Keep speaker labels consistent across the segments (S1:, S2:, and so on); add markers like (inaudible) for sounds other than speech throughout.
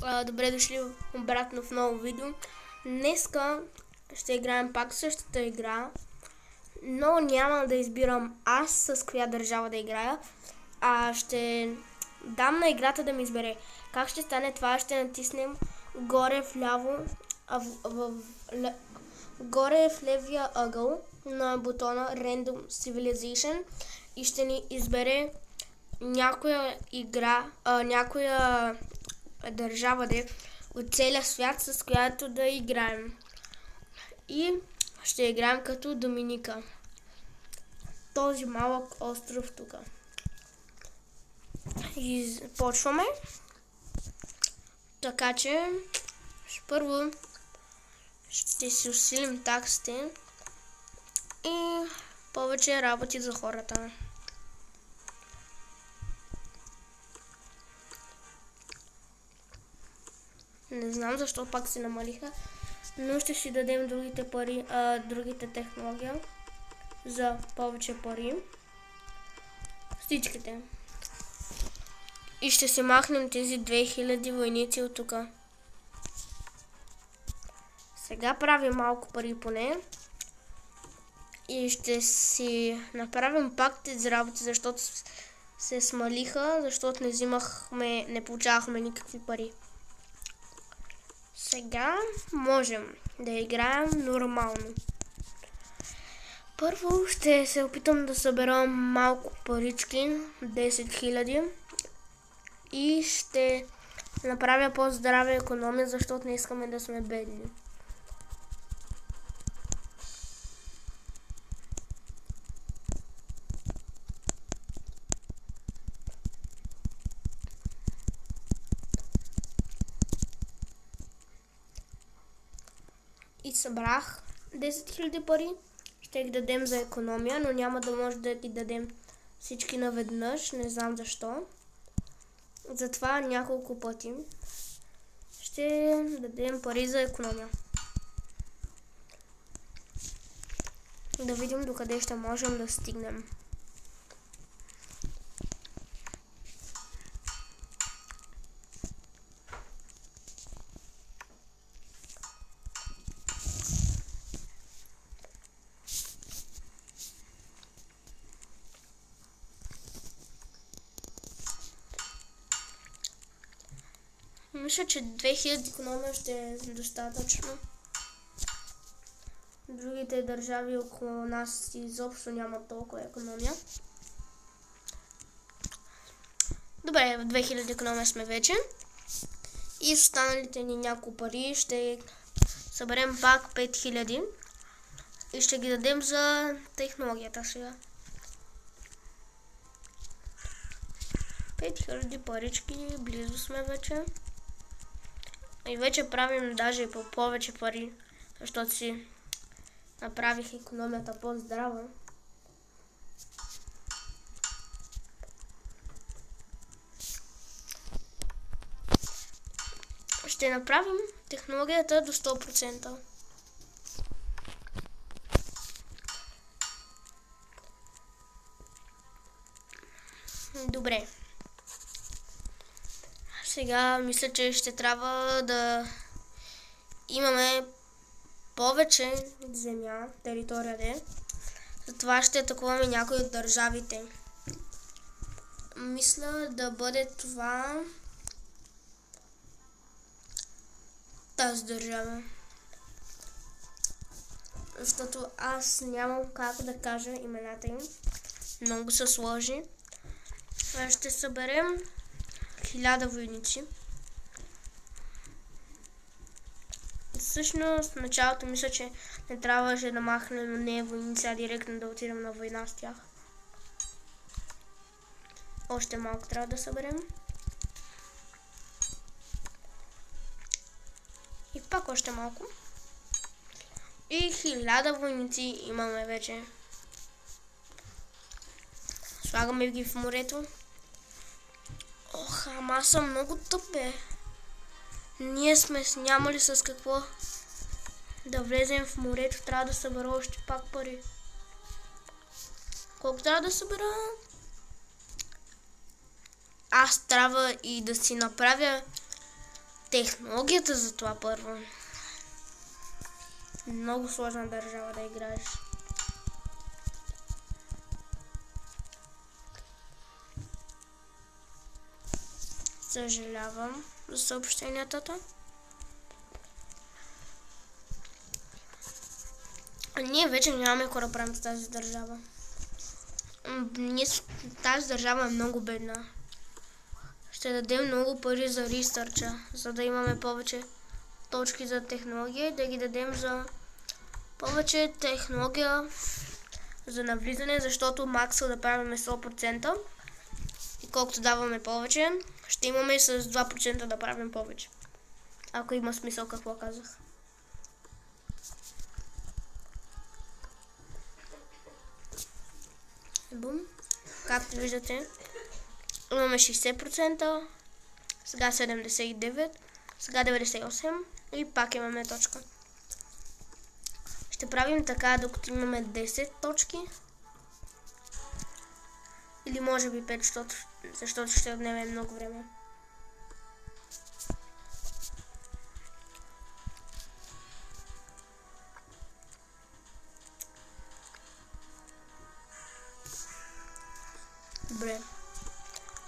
S1: Добре дошли обратно в ново видео. Днеска ще играем пак същата игра, но няма да избирам аз с коя държава да играя, а ще дам на играта да ми избере. Как ще стане това? Ще натиснем горе вляво, а в, в, в, горе в левия ъгъл на бутона Random Civilization и ще ни избере някоя игра, а, някоя държава де, от целия свят, с която да играем. И ще играем като Доминика. Този малък остров тук. И почваме. Така че първо ще си усилим таксите и повече работи за хората. Не знам защо пак се намалиха, но ще си дадем другите пари, а, другите технология за повече пари. Всичките. И ще се махнем тези 2000 войници от тук. Сега правим малко пари поне. И ще си направим пак тези работи, защото се смалиха, защото не взимахме, не получавахме никакви пари. Сега можем да играем нормално. Първо ще се опитам да събера малко парички, 10 000 и ще направя по-здраве економия, защото не искаме да сме бедни. Събрах 10 000 пари. Ще ги дадем за економия, но няма да може да ги дадем всички наведнъж. Не знам защо. Затова няколко пъти ще дадем пари за економия. Да видим докъде ще можем да стигнем. Мисля, че 2000 економия ще е достатъчно. Другите държави около нас изобщо нямат толкова економия. Добре, в 2000 економия сме вече. И останалите ни няколко пари ще съберем пак 5000 и ще ги дадем за технологията сега. 5000 парички, близо сме вече. И вече правим даже и по повече пари, защото си направих економията по-здрава. Ще направим технологията до 100%. Добре. Сега мисля, че ще трябва да имаме повече земя, територия де. Затова ще атакуваме някои от държавите. Мисля да бъде това тази държава. Защото аз нямам как да кажа имената им. Много са сложи. Ще съберем хиляда войници. Всъщност, началото мисля, че не трябваше да махнем не войници, а директно да отидем на война с тях. Още малко трябва да съберем. И пак още малко. И хиляда войници имаме вече. Слагаме ги в морето. Ох, ама аз съм много тъп, бе. Ние сме нямали с какво да влезем в морето. Трябва да събера още пак пари. Колко трябва да събера? Аз трябва и да си направя технологията за това първо. Много сложна държава да играеш. Съжалявам за съобщенията. Ние вече нямаме какво да правим с тази държава. Тази държава е много бедна. Ще дадем много пари за ресърча, за да имаме повече точки за технология и да ги дадем за повече технология за навлизане, защото макса да правим 100% и колкото даваме повече, ще имаме с 2% да правим повече. Ако има смисъл какво казах. Бум. Както виждате, имаме 60%, сега 79%, сега 98% и пак имаме точка. Ще правим така, докато имаме 10 точки. Или може би 5, защото, защото ще отнеме много време. Добре.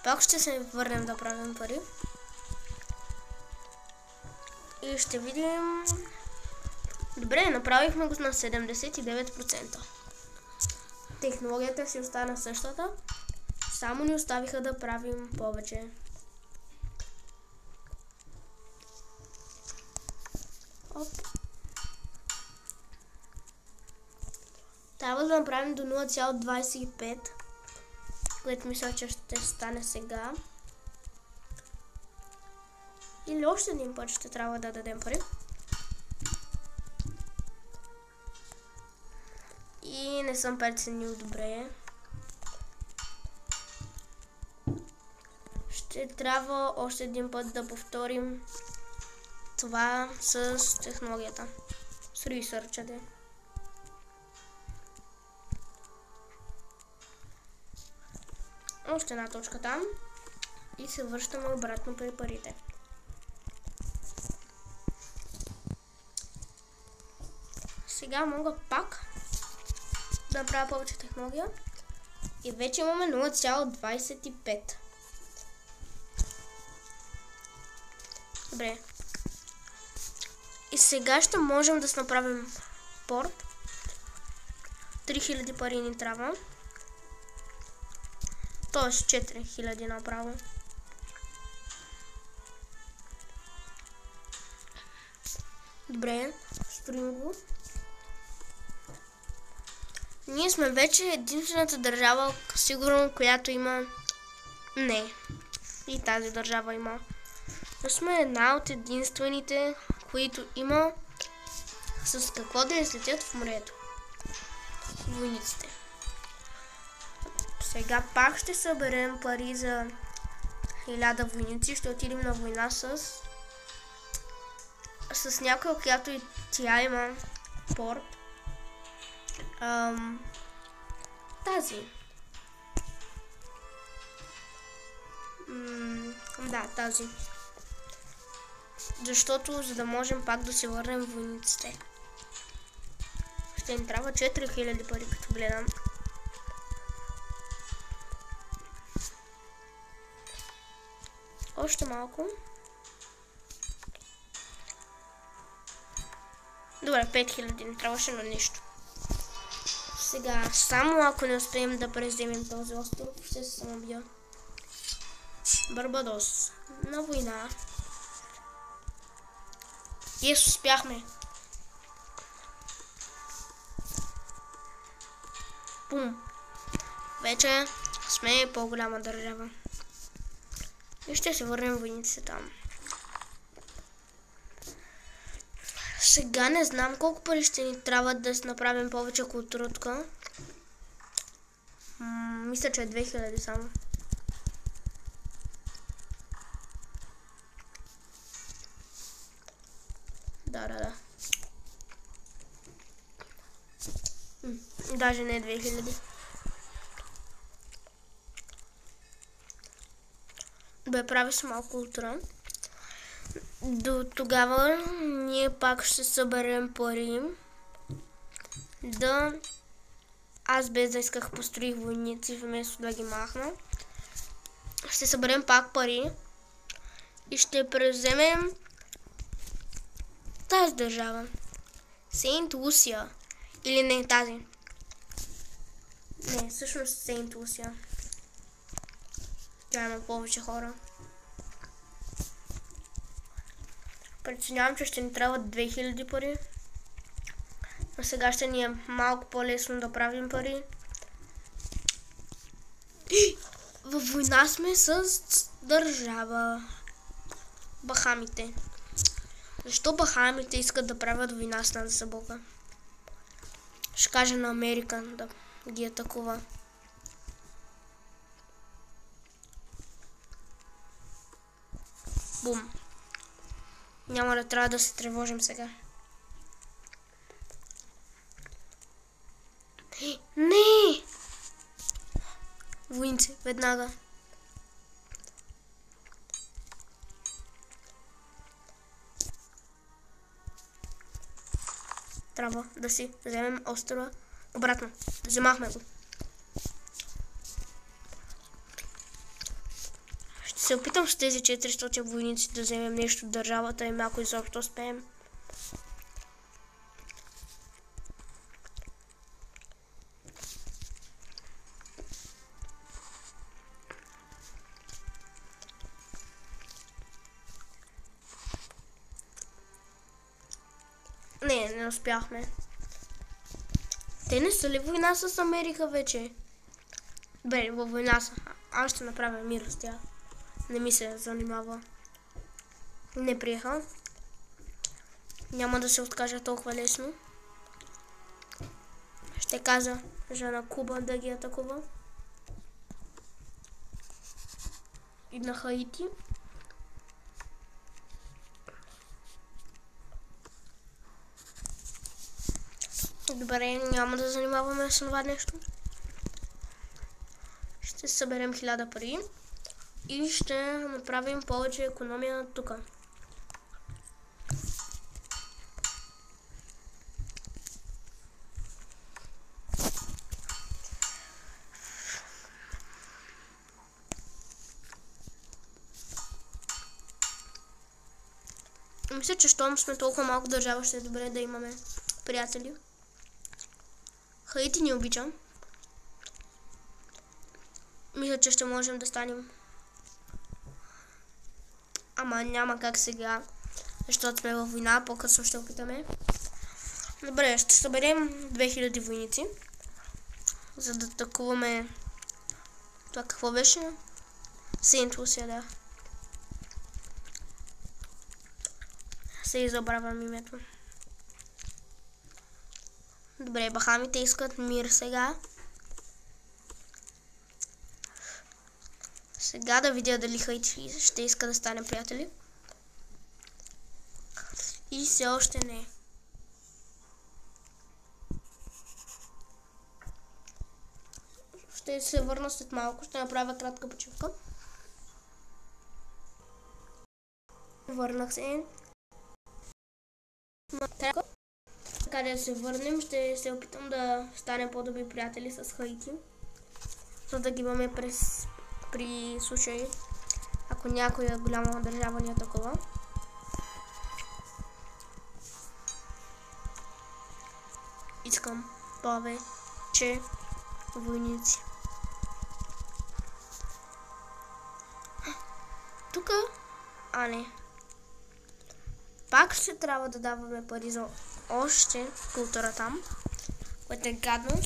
S1: Пак ще се върнем да правим пари. И ще видим... Добре, направихме го на 79%. Технологията си остана същата. Само ни оставиха да правим повече. Оп. Трябва да направим до 0,25 което мисля, че ще стане сега. Или още един път ще трябва да дадем пари. И не съм преценил добре. Ще трябва още един път да повторим това с технологията. С ресърча. още една точка там и се връщаме обратно при парите. Сега мога пак да направя повече технология и вече имаме 0,25. Добре. И сега ще можем да си направим порт. 3000 пари ни трябва. Тоест 4000 направо. Добре, строим го. Ние сме вече единствената държава, сигурно, която има... Не. И тази държава има. Но сме една от единствените, които има с какво да излетят в морето. Войниците. Сега пак ще съберем пари за хиляда войници. Ще отидем на война с с някоя, която и тя има порт. Ам, тази. М да, тази. Защото, за да можем пак да се върнем войниците. Ще ни трябва 4000 пари, като гледам. Още малко. Добре, 5000 не трябваше на нищо. Сега, само ако не успеем да преземем този остров, ще се самобия. Барбадос. На война. И успяхме. Бум. Вече сме по-голяма държава. И ще се върнем войниците там. Сега не знам колко пари ще ни трябва да направим повече културотка. мисля, че е 2000 само. Да, да, да. даже не е 2000. Бе, прави се малко утра. До тогава ние пак ще съберем пари. Да... Аз без да исках построих войници, вместо да ги махна. Ще съберем пак пари. И ще превземем тази държава. Сейнт Лусия. Или не тази. Не, всъщност Сейнт Лусия. Тя има повече хора. Преценявам, че ще ни трябват 2000 пари. Но сега ще ни е малко по-лесно да правим пари. Във война сме с държава. Бахамите. Защо Бахамите искат да правят война с нас за? Ще кажа на Америка да ги атакува. Бум. Няма да трябва да се тревожим сега. (gasps) Не! Войнци, веднага. Трябва да си вземем острова обратно. Вземахме го. Ще се опитам с тези 400 войници да вземем нещо от държавата и малко изобщо успеем. Не, успяхме. Те не са ли война с Америка вече? Добре, във война са. Аз ще направя мир с тях. Не ми се занимава. Не приеха. Няма да се откажа толкова лесно. Ще каза жена Куба да ги атакува. И на Хаити. Добре, няма да занимаваме с това нещо. Ще съберем 1000 пари и ще направим повече економия тук. Мисля, че щом сме толкова малко държава, ще е добре да имаме приятели. Хаити ни обичам. Мисля, че ще можем да станем. Ама няма как сега, защото сме във война, по-късно ще опитаме. Добре, ще съберем 2000 войници, за да атакуваме това какво беше? Сейнт Лусия, да. Се изобравам името. Добре, Бахамите искат мир сега. Сега да видя дали Хаити ще иска да стане приятели. И все още не. Ще се върна след малко, ще направя кратка почивка. Върнах се. Така да се върнем, ще се опитам да станем по-добри приятели с Хаити. За да ги имаме през при случай, ако някоя голяма държава ни е такова. Искам повече войници. Тук, а не. Пак ще трябва да даваме пари за още култура там, което е гадно.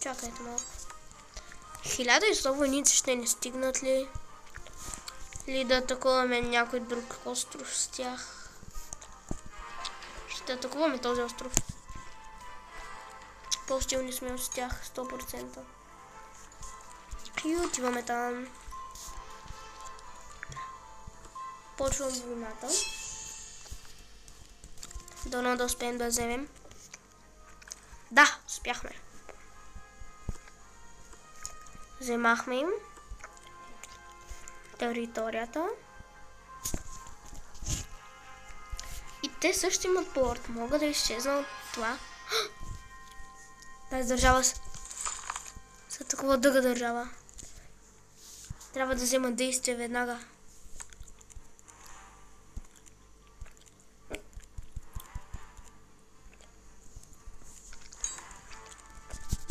S1: Чакайте малко. 1100 войници ще не стигнат ли? Или да атакуваме някой друг остров с тях? Ще атакуваме този остров. По-стилни сме от тях 100%. И отиваме там. Почвам войната. Дано да успеем да вземем. Да, успяхме. Вземахме им територията. И те също имат порт. Мога да изчезна от това. Тази държава са такова дъга държава. Трябва да взема действие веднага.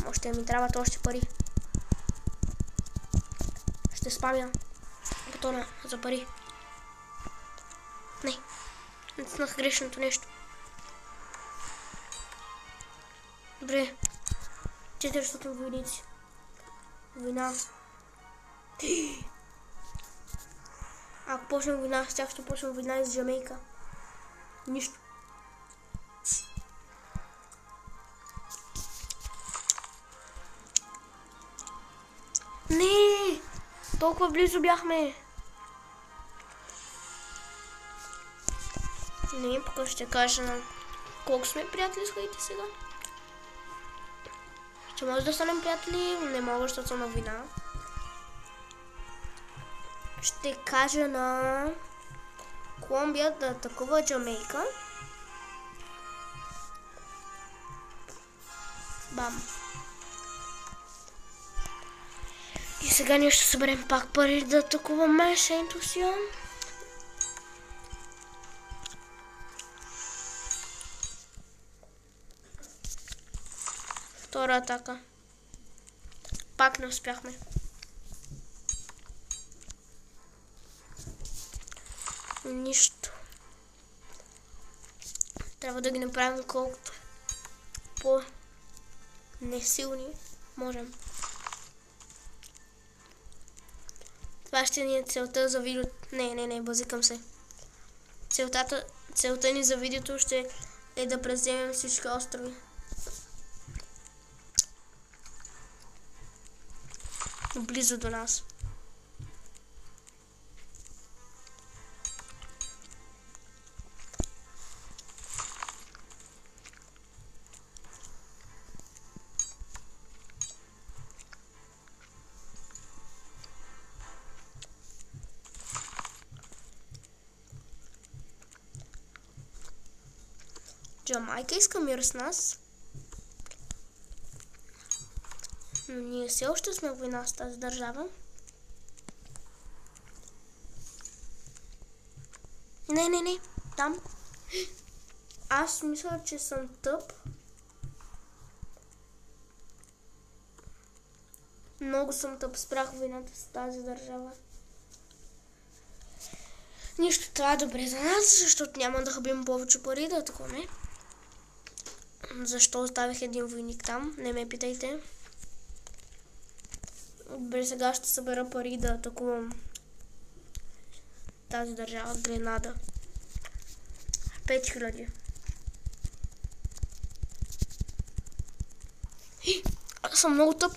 S1: Още ми трябват още пари. Ще спамя бутона за пари. Не. Натиснах грешното нещо. Добре. 400 войници. Война. Ако почнем война с тях, ще почнем война с Джамейка. Нищо. Не! Толкова близо бяхме. Не, пока ще кажа на колко сме приятели с хайте сега. Ще може да станем приятели, не мога, защото съм на вина. Ще кажа на Колумбия да атакува Джамейка. Бам. И сега ние ще съберем пак пари да атакуваме Сентусион. Втора атака. Пак не успяхме. Нищо. Трябва да ги направим колкото по-несилни можем. Това ще ни е целта за видеото. Не, не, не, базикам се. Целта, целта ни за видеото ще е да преземем всички острови. Близо до нас. Джамайка иска мир с нас. Но ние все още сме война с тази държава. Не, не, не. Там. Аз мисля, че съм тъп. Много съм тъп. Спрях войната с тази държава. Нищо, това е добре за нас, защото няма да хабим повече пари да атакуваме. Защо оставих един войник там? Не ме питайте. Добре, сега ще събера пари да атакувам тази държава, Гренада. 5000. Аз съм много тъп.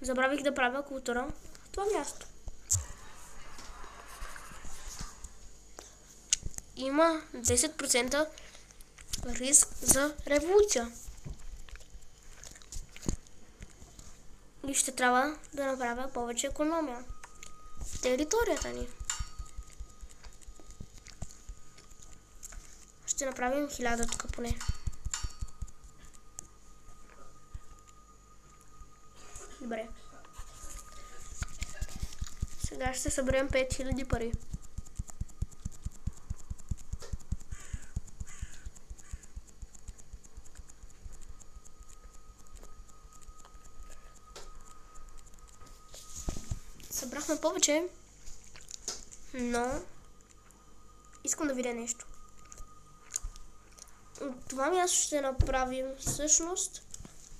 S1: Забравих да правя култура в това място. Има 10% риск за революция. И ще трябва да направя повече економия. Територията ни. Ще направим хиляда тук поне. Добре. Сега ще съберем 5000 пари. Събрахме повече, но искам да видя нещо. От това място ще направим всъщност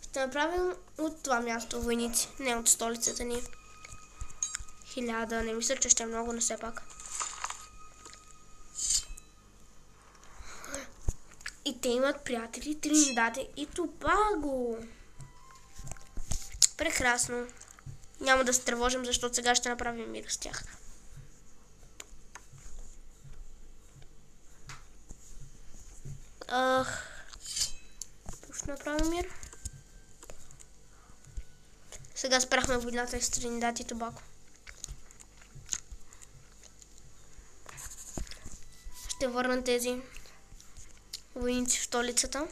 S1: ще направим от това място войници, не от столицата ни. Хиляда, не мисля, че ще е много, но все пак. И те имат приятели Тринидаде и Тобаго. Прекрасно. Няма да се тревожим, защото сега ще направим мир с тях. Ах. Ще направим мир. Сега спряхме войната с Тринидад и Тобако. Ще върна тези войници в столицата.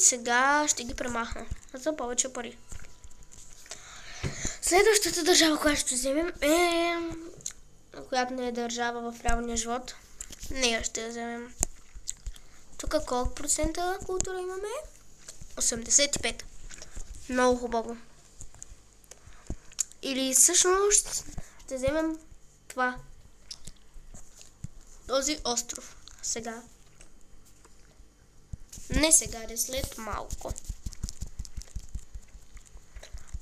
S1: Сега ще ги премахна за повече пари. Следващата държава, която ще вземем е... Която не е държава в реалния живот. Нея ще вземем. Тук колко процента култура имаме? 85. Много хубаво. Или всъщност ще вземем това. Този остров. Сега. Не сега, не след малко.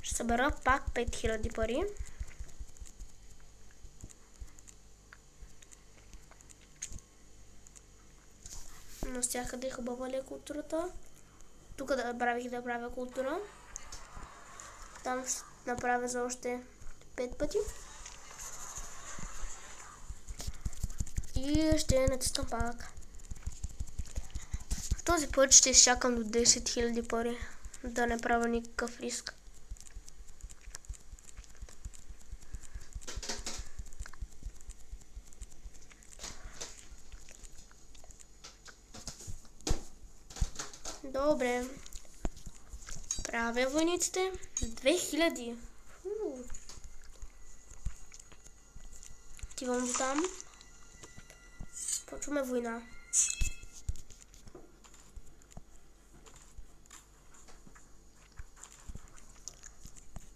S1: Ще събера пак 5000 пари. Да е хубава ли е културата. Тук да направих да правя култура. Там направя за още 5 пъти. И ще натискам пак. Този път ще изчакам до 10 000 пари, да не правя никакъв риск. Добре. Правя войниците. 2000. Отивам до там. Почваме война.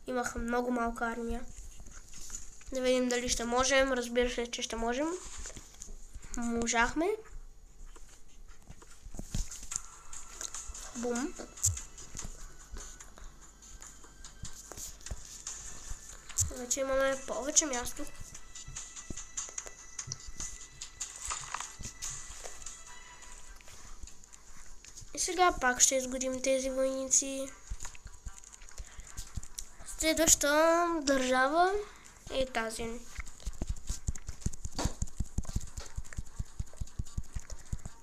S1: Имаха много малка армия. Да видим дали ще можем. Разбира се, че ще можем. Можахме. Бум. Вече имаме повече място. И сега пак ще изгодим тези войници. Следваща държава е тази.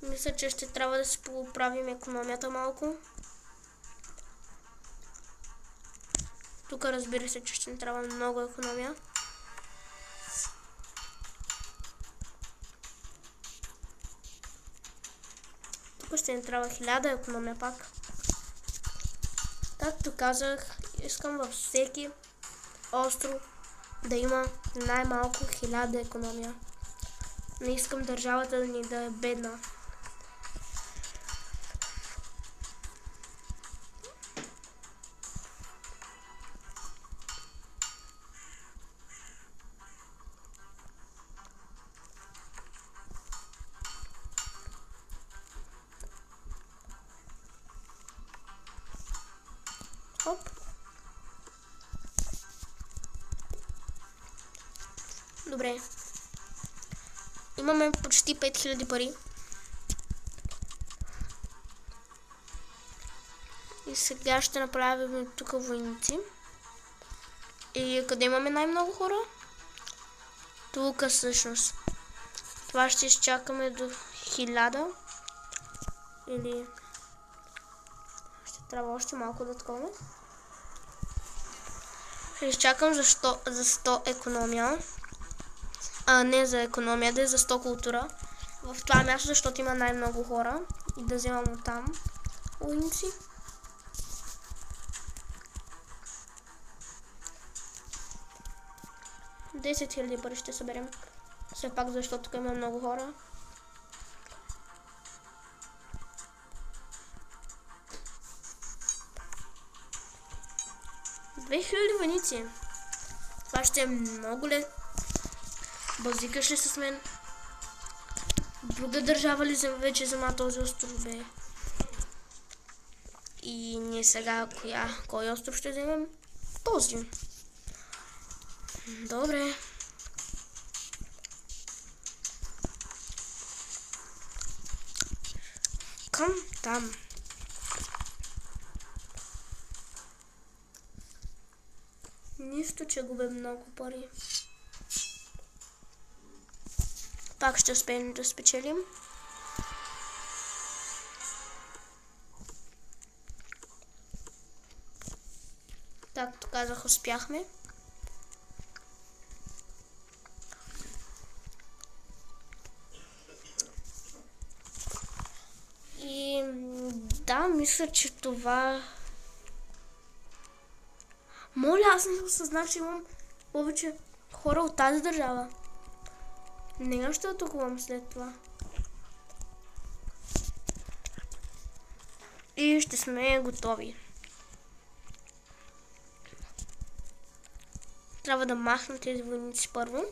S1: Мисля, че ще трябва да си поправим економията малко. Тук разбира се, че ще ни трябва много економия. Тук ще ни трябва 1000 економия пак. Както казах, искам във всеки остров да има най-малко 1000 економия. Не искам държавата да ни да е бедна. Добре. Имаме почти 5000 пари. И сега ще направим тук войници. И къде имаме най-много хора? Тук всъщност. Това ще изчакаме до 1000. Или ще трябва още малко да такова. Ще изчакам за 100, за 100 економия. А не за економия, да е за 100 култура. В това място, защото има най-много хора. И да вземам от там уинци. Десет хиляди пари ще съберем. Все пак, защото тук има много хора. Две хиляди войници. Това ще е много лет. Базикаш ли с мен? Друга държава ли вече взема този остров, бе? И ние сега коя, кой остров ще вземем? Този. Добре. Към там. Нищо, че губя много пари. Пак ще успеем да спечелим. Както казах, успяхме. И да, мисля, че това... Моля, аз не осъзнах, че имам повече хора от тази държава. Не ще атакувам след това. И ще сме готови. Трябва да махна тези войници първо.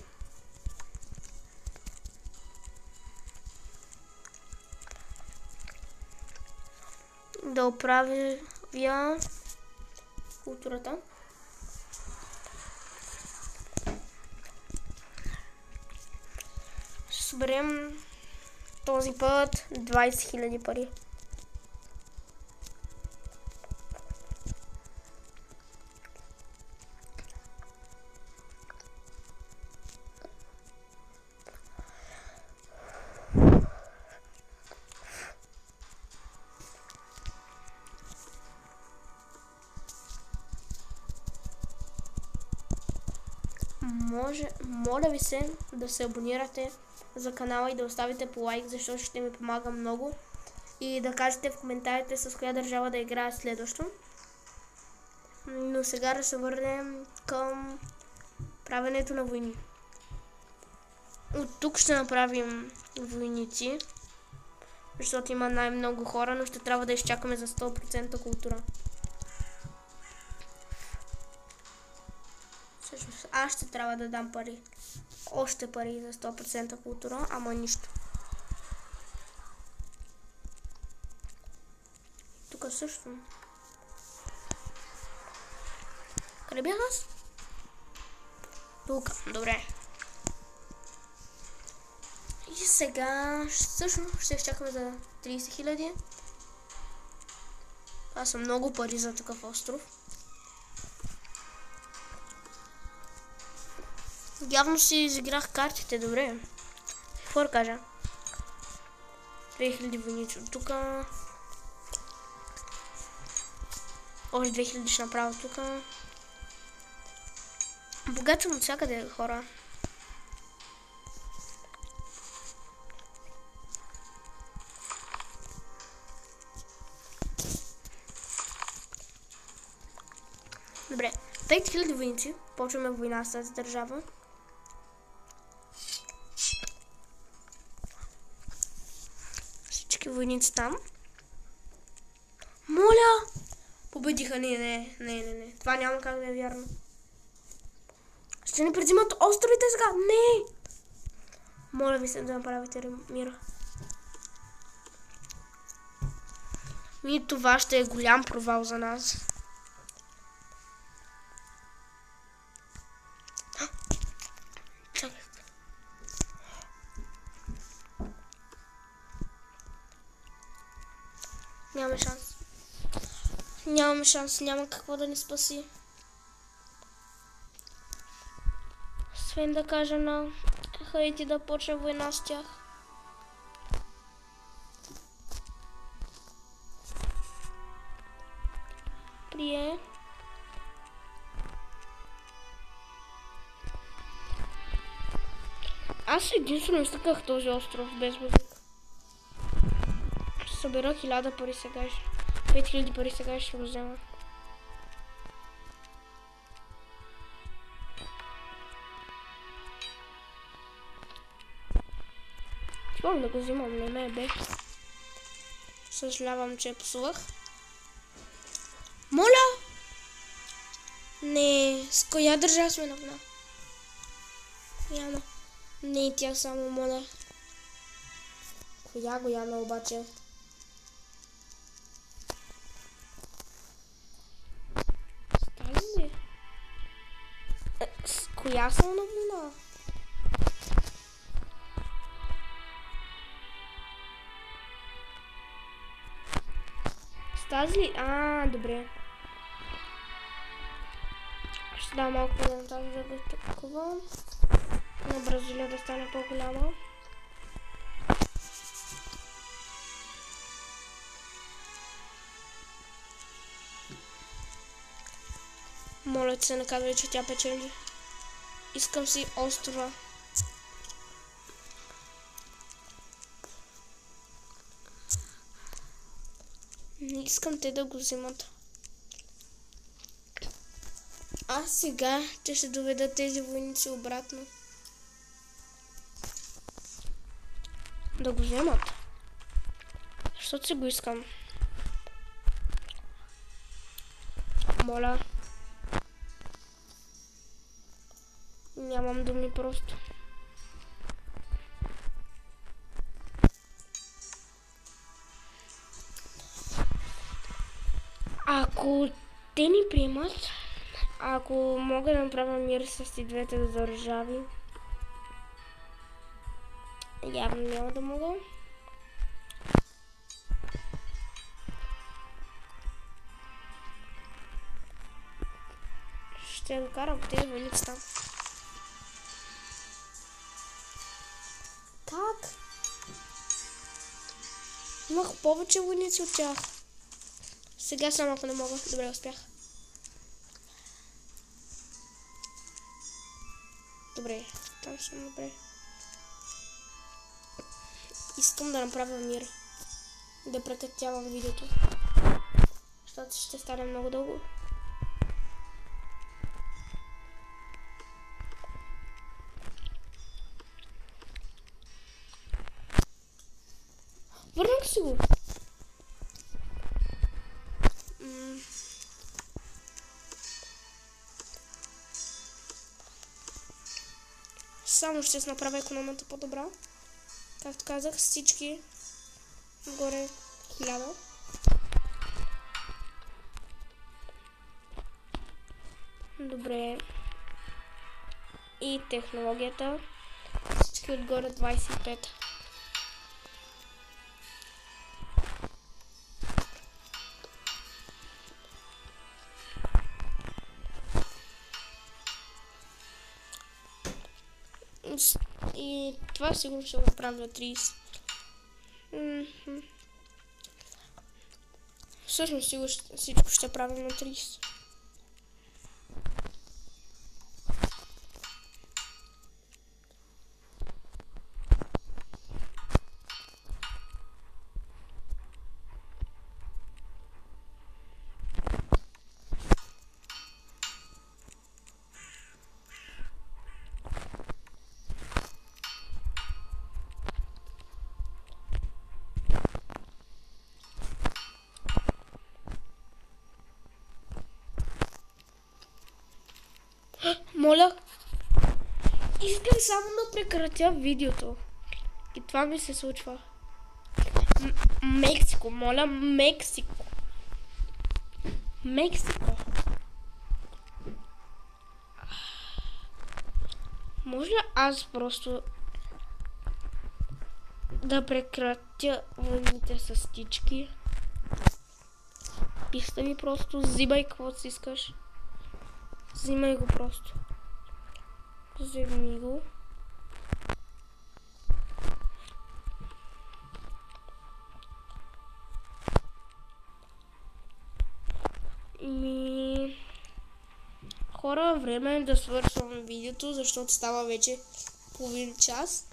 S1: Да оправя културата. Съберем този път 20 000 пари. Моля ви се да се абонирате за канала и да оставите по лайк, защото ще ми помага много. И да кажете в коментарите с коя държава да играя следващо. Но сега да се върнем към правенето на войни. От тук ще направим войници, защото има най-много хора, но ще трябва да изчакаме за 100% култура. Аз ще трябва да дам пари. Още пари за 100% култура, ама нищо. Тук също. Къде бях аз? Тук, добре. И сега също ще изчакаме за 30 000. Това са много пари за такъв остров. Явно си изиграх картите, добре. Какво кажа? 2000 войници от тук. Още 2000 ще направя тук. Богат съм от всякъде хора. Добре, 5000 войници. Почваме война с тази държава. Войници там. Моля! Победиха. Не, не, не, не, не. Това няма как да е вярно. Ще ни предзимат островите сега. Не! Моля ви се да направите мир. И това ще е голям провал за нас. Нямаме шанс, няма какво да ни спаси. Освен да кажа на Хаити да почне война с тях. Прие. Аз единствено изтъках този остров без въздух събера 1000 пари сега. 5000 пари сега ще го взема. Ще да го взимам, не ме е бе. Съжалявам, че псувах. Моля! Не, с коя държава сме на война? Яна. Не, тя само моля. Коя го Яна обаче? Коя съм на война? С тази ли? А, добре. Да, малко по тази да го такова. На Бразилия да стане по-голяма. Моля се, не казвай, че тя печели. Искам си острова. Не искам те да го взимат. А сега ще се доведат тези войници обратно. Да го вземат. Защото си го искам. Моля. Просто. Ако те ни приемат, ако мога да направя мир с и двете държави, явно няма да мога. Ще го карам тези войници Имах повече войници от тях. Сега само ако не мога. Добре, успях. Добре, там съм добре. Искам да направя мир. Да прекратявам видеото. Защото ще стане много дълго. Ще се направя економията по-добра. Както казах, всички горе хиляда. Добре. И технологията. Всички отгоре 25. Това сигурно ще го правя 30. Всъщност всичко ще правим на 30. Моля. Искам само да прекратя видеото. И това ми се случва. М Мексико, моля, Мексико. Мексико. Може ли аз просто да прекратя войните с стички? Писта ми просто, взимай каквото си искаш. Взимай го просто. Го. Ми... Хора, време е да свършвам видеото, защото става вече половин час.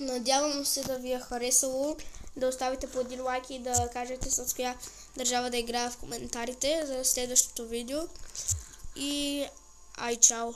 S1: Надявам се да ви е харесало, да оставите по един лайк и да кажете с коя държава да играя в коментарите за следващото видео. И ай чао!